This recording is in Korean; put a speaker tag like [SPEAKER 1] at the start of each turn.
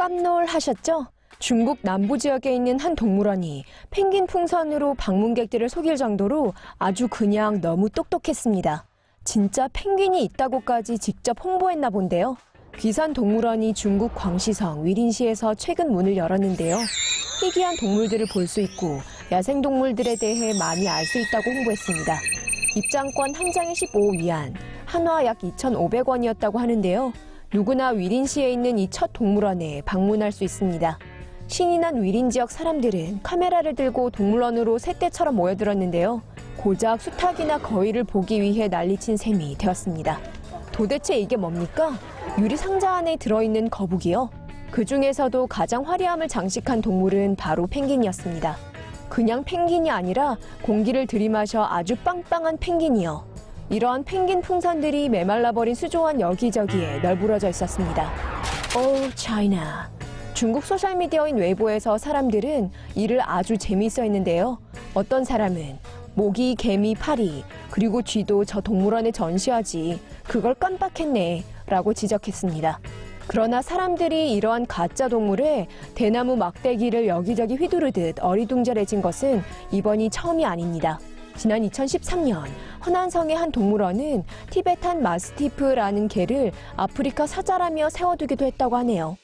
[SPEAKER 1] 깜놀하셨죠? 중국 남부 지역에 있는 한 동물원이 펭귄 풍선으로 방문객들을 속일 정도로 아주 그냥 너무 똑똑했습니다. 진짜 펭귄이 있다고까지 직접 홍보했나 본데요. 귀산 동물원이 중국 광시성 위린시에서 최근 문을 열었는데요. 희귀한 동물들을 볼 수 있고 야생 동물들에 대해 많이 알 수 있다고 홍보했습니다. 입장권 한 장에 15위안, 한화 약 2,500원이었다고 하는데요. 누구나 위린시에 있는 이 첫 동물원에 방문할 수 있습니다. 신이 난 위린 지역 사람들은 카메라를 들고 동물원으로 새떼처럼 모여들었는데요. 고작 수탉이나 거위를 보기 위해 난리친 셈이 되었습니다. 도대체 이게 뭡니까? 유리 상자 안에 들어있는 거북이요. 그 중에서도 가장 화려함을 장식한 동물은 바로 펭귄이었습니다. 그냥 펭귄이 아니라 공기를 들이마셔 아주 빵빵한 펭귄이요. 이러한 펭귄 풍선들이 메말라버린 수조원 여기저기에 널브러져 있었습니다. 오, 차이나. 중국 소셜미디어인 웨이보에서 사람들은 이를 아주 재미있어 했는데요. 어떤 사람은 모기, 개미, 파리, 그리고 쥐도 저 동물원에 전시하지. 그걸 깜빡했네. 라고 지적했습니다. 그러나 사람들이 이러한 가짜 동물에 대나무 막대기를 여기저기 휘두르듯 어리둥절해진 것은 이번이 처음이 아닙니다. 지난 2013년 허난성의 한 동물원은 티베탄 마스티프라는 개를 아프리카 사자라며 세워두기도 했다고 하네요.